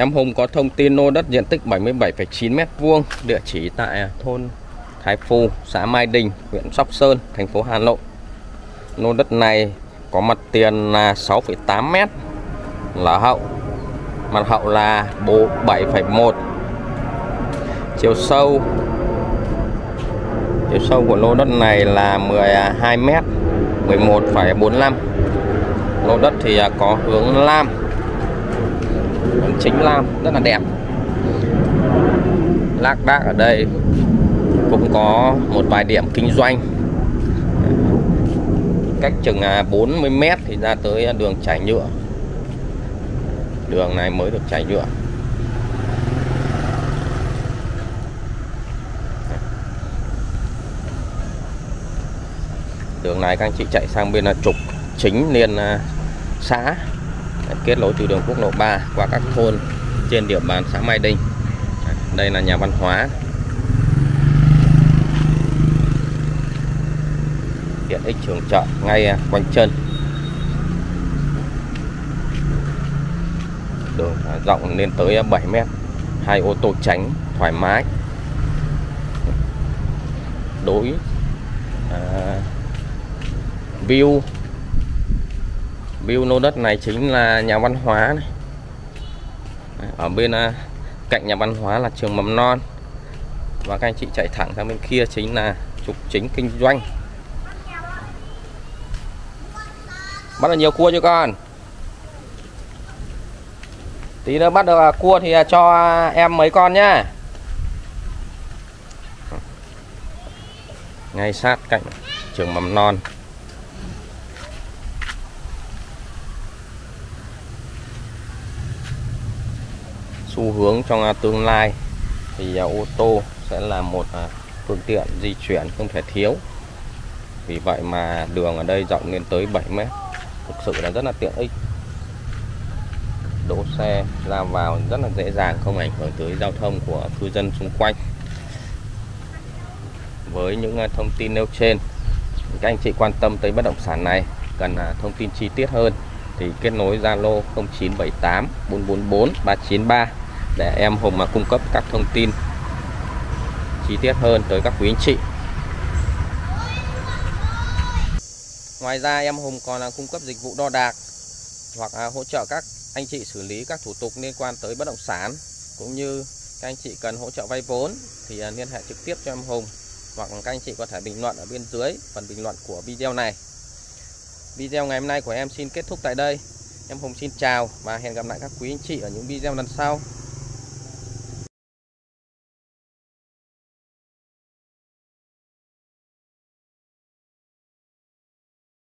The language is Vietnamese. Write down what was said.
Em Hùng có thông tin lô đất diện tích 77,9 m2, địa chỉ tại thôn Thái Phù, xã Mai Đình, huyện Sóc Sơn, thành phố Hà Nội. Lô đất này có mặt tiền là 6,8 m, là hậu. Mặt hậu là bộ 7,1. Chiều sâu Chiều sâu của lô đất này là 12 m, 11,45. Lô đất thì à, có hướng lam chính lam rất là đẹp. Lác đác ở đây cũng có một vài điểm kinh doanh. Cách chừng 40 à, mét thì ra tới à, đường trải nhựa. Đường này mới được trải nhựa. Đường này các anh chị chạy sang bên là trục chính liên à, xã kết nối từ đường quốc lộ 3 qua các thôn trên địa bàn xã Mai Đinh đây là nhà văn hóa. Tiện ích trường chợ ngay à, quanh chân. Đường à, rộng lên tới à, 7 mét. Hai ô tô tránh thoải mái. Đối à, view view lô đất này chính là nhà văn hóa này. Ở bên à, cạnh nhà văn hóa là trường mầm non. Và các anh chị chạy thẳng sang bên kia chính là trục chính kinh doanh. Bắt được nhiều cua chưa con? Tí nữa bắt được à, cua thì à, cho em mấy con nhá. Ngay sát cạnh trường mầm non. Xu hướng trong à, tương lai, thì à, ô tô sẽ là một à, phương tiện di chuyển không thể thiếu. Vì vậy mà đường ở đây rộng lên tới 7 mét, thực sự là rất là tiện ích. Đỗ xe ra vào rất là dễ dàng, không ảnh hưởng tới giao thông của cư dân xung quanh. Với những thông tin nêu trên, các anh chị quan tâm tới bất động sản này, cần thông tin chi tiết hơn thì kết nối Zalo 0978 444 393 để em Hùng mà cung cấp các thông tin chi tiết hơn tới các quý anh chị Ngoài ra em Hùng còn là cung cấp dịch vụ đo đạc hoặc là hỗ trợ các anh chị xử lý các thủ tục liên quan tới bất động sản cũng như các anh chị cần hỗ trợ vay vốn thì à, liên hệ trực tiếp cho em Hùng hoặc các anh chị có thể bình luận ở bên dưới phần bình luận của video này. Video ngày hôm nay của em xin kết thúc tại đây. Em Hùng xin chào và hẹn gặp lại các quý anh chị ở những video lần sau.